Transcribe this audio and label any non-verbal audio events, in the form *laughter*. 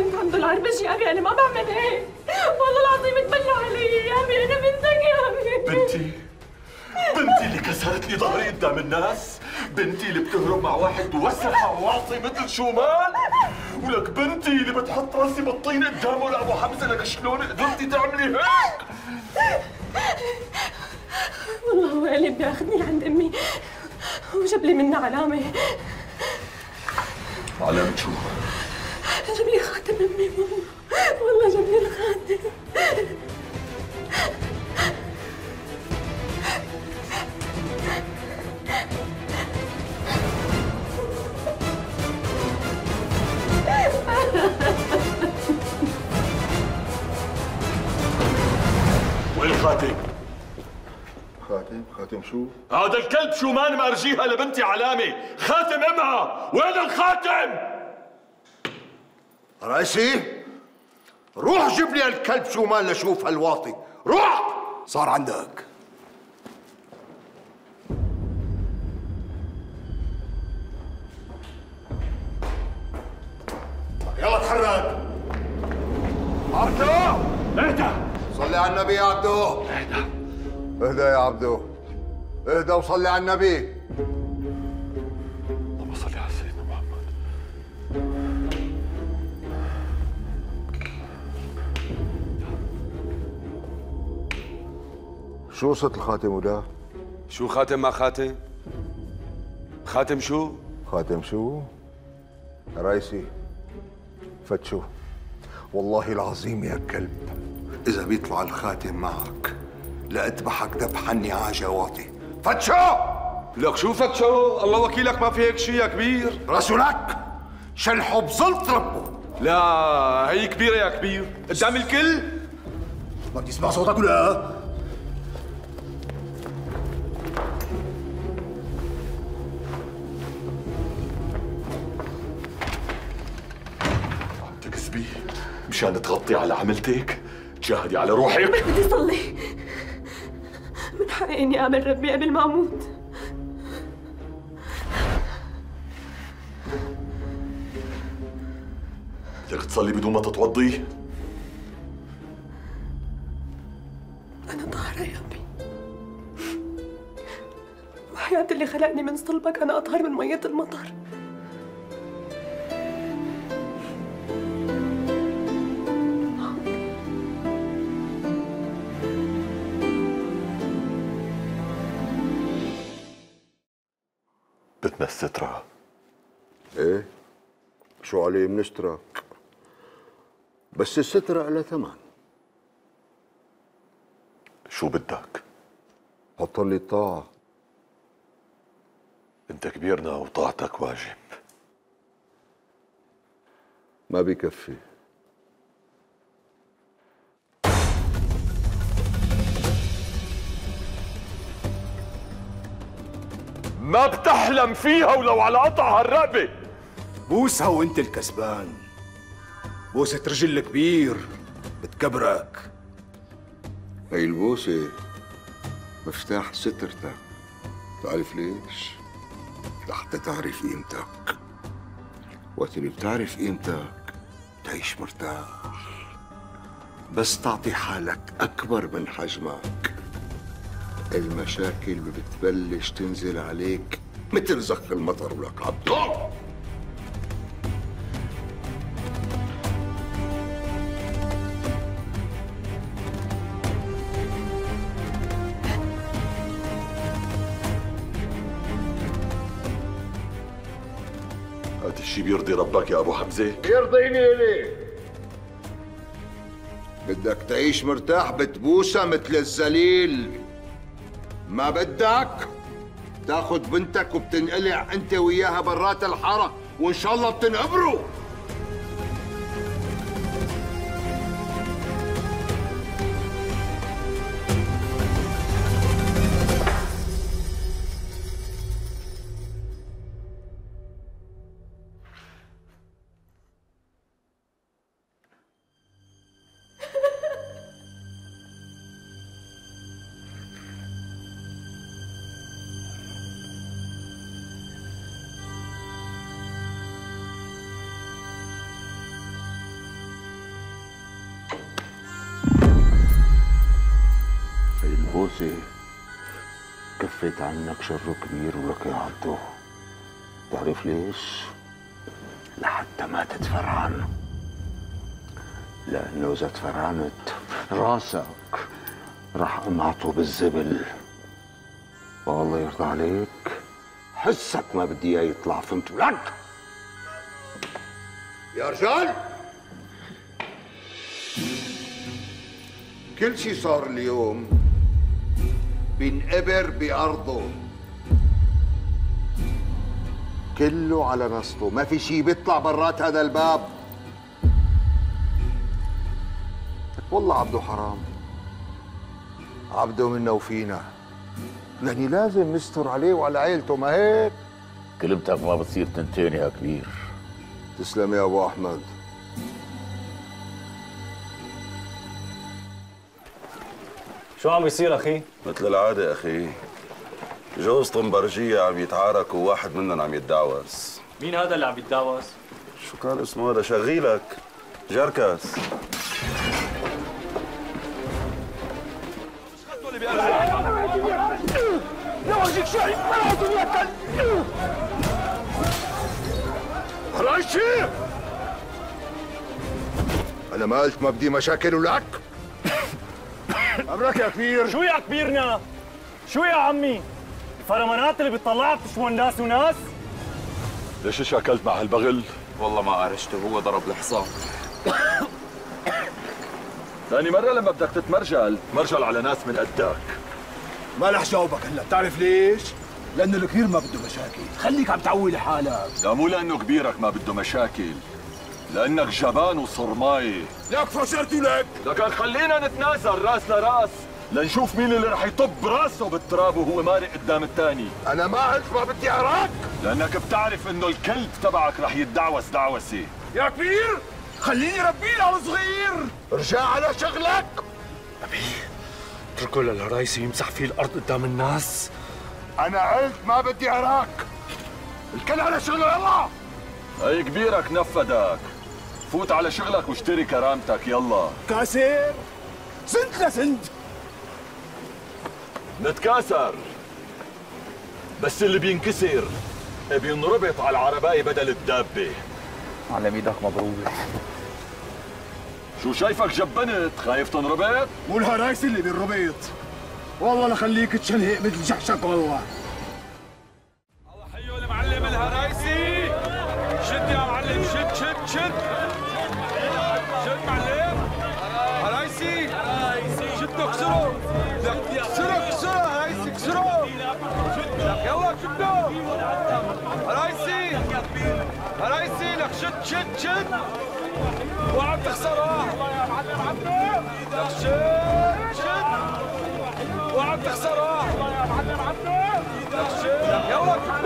بنت عند العربش يا ابي أنا ما بعمل هيك. والله العظيم تبلى علي يا ابي أنا بنتك يا ابي بنتي بنتي اللي كسرت لي ظهري قدام الناس. بنتي اللي بتهرب مع واحد وسخة واعطي مثل شومان. ولك بنتي اللي بتحط راسي بالطين قدامه. لابو حمزة لك شلون قدرتي تعملي هيك؟ والله هو اللي بياخذني لعند أمي وجاب لي منها علامة. علامة شو؟ جاب لي خاتم امي والله والله جاب لي الخاتم وين الخاتم؟ خاتم خاتم شو؟ هذا الكلب شو مان مأرجيها لبنتي علامة خاتم امها وين الخاتم؟ رئيسي روح جيب لي الكلب شو مال لشوف هالواطي روح! صار عندك. يلا تحرك. عبدو! اهدى! صلي على النبي يا عبدو. اهدى! اهدى يا عبدو. اهدى وصلي على النبي. شو قصة الخاتم وده؟ شو خاتم ما خاتم؟ خاتم شو؟ خاتم شو؟ رئيسي فتشو والله العظيم يا كلب إذا بيطلع الخاتم معك لأذبحك ذبحا نعاجة واطي فتشو لك شو فتشو الله وكيلك ما في هيك شيء يا كبير. رسولك شلحه بظلت ربه. لا هي كبيرة يا كبير. قدام الكل. ما بتسمع صوتك ولا؟ مشان تغطي على عملتك؟ تجاهدي على روحك. بدي صلي. من حقي إني اقابل ربي قبل ما أموت. بدك تصلي بدون ما تتوضي؟ أنا طاهرة يا ابي وحياة اللي خلقني من صلبك أنا أطهر من مية المطر. بدنا السترة إيه؟ شو عليه من اشتراك بس السترة لها ثمن. شو بدك؟ حط لي الطاعة. أنت كبيرنا وطاعتك واجب. ما بيكفي. ما بتحلم فيها ولو على قطع هالرقبة. بوسها وانت الكسبان. بوسة رجل كبير بتكبرك. هي البوسة مفتاح سترتك. تعرف ليش؟ لحتى تعرف قيمتك. وقت اللي بتعرف قيمتك تعيش مرتاح. بس تعطي حالك أكبر من حجمك. المشاكل بتبلش تنزل عليك مثل زخ المطر ولك عبدو هذا الشي بيرضي ربك يا أبو حمزة. يرضيني ليه؟ بدك تعيش مرتاح بتبوسها مثل الزليل. ما بدك؟ تاخد بنتك وبتنقلع انت وياها برات الحارة وإن شاء الله بتنقبروا. راسي كفيت عنك شر كبير ولك يا عبدو تعرف ليش؟ لحتى ما تتفرعن لأنه إذا تفرعنت راسك راح أنعطه بالزبل. والله يرضى عليك. حسك ما بدي إياه يطلع فهمت لك يا رجال! كل شي صار اليوم. بينقبر بأرضه. كله على نصته ما في شي بيطلع برات هذا الباب. والله عبده حرام. عبده منا وفينا. يعني لازم نستر عليه وعلى عيلته ما هيك؟ كلمتك ما بتصير تنتين يا كبير. تسلم يا أبو أحمد. شو عم بيصير أخي؟ مثل العادة أخي. جوز طنبرجية عم يتعاركوا وواحد منهم عم يتدعوس مين هذا اللي عم يتداوس؟ شو كان اسمه هذا؟ شغيلك. جركس. أنا ما قلت ما بدي مشاكل ولك. امرك يا كبير شو يا كبيرنا؟ شو يا عمي؟ الفرمانات اللي بتطلعها بتشمل ناس وناس؟ ليش شاكلت مع هالبغل؟ والله ما قرشته هو ضرب الحصان *coughs* ثاني مرة لما بدك تتمرجل تمرجل على ناس من قدك ما رح جاوبك هلا بتعرف ليش؟ لأنه الكبير ما بده مشاكل خليك عم تعوي لحالك لا مو لأنه كبيرك ما بده مشاكل لأنك جبان وصرماي لك فشلت لك. لكن خلينا نتنازل راس لراس. لنشوف مين اللي رح يطب راسه بالتراب وهو مارق قدام الثاني أنا ما قلت ما بدي اراك لأنك بتعرف إنه الكلب تبعك رح يتدعوس دعوسة. يا كبير خليني ربيه على صغير. ارجع على شغلك. اتركه للهرايسي يمسح فيه الأرض قدام الناس. أنا قلت ما بدي اراك الكل على شغله يلا. هي كبيرك نفدك فوت على شغلك واشتري كرامتك يلا. كاسر سنت لسنت نتكاسر. بس اللي بينكسر بينربط على العرباية بدل الدابة. على ميدك مضروبة شو شايفك جبنت؟ خايف تنربط؟ والهرايسي اللي بالربيط والله لخليك تشنهق مثل جحشك والله. حيو المعلم الهرايسي. شد يا معلم شد شد شد. شد شد شد وعم تخسرها لك شد شد وعم تخسرها شد يلا شدوا